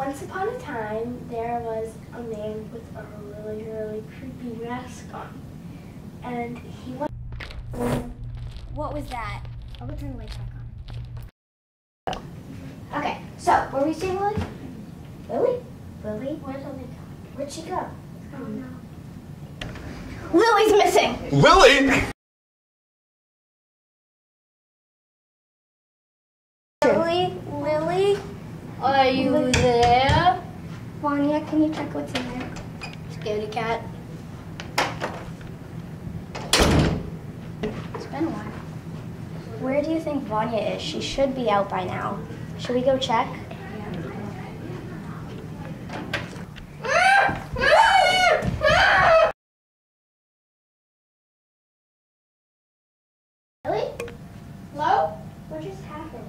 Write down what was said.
Once upon a time, there was a man with a really, really creepy mask on. And he went. What was that? I'll go turn the lights back on. Okay, so where were we saying Lily? Lily? Lily? Where's Lily? Where'd she go? Oh no. Lily's missing! Lily! Lily? Are you there? Vanya, can you check what's in there? Scaredy cat. It's been a while. Where do you think Vanya is? She should be out by now. Should we go check? Really? Hello? What just happened?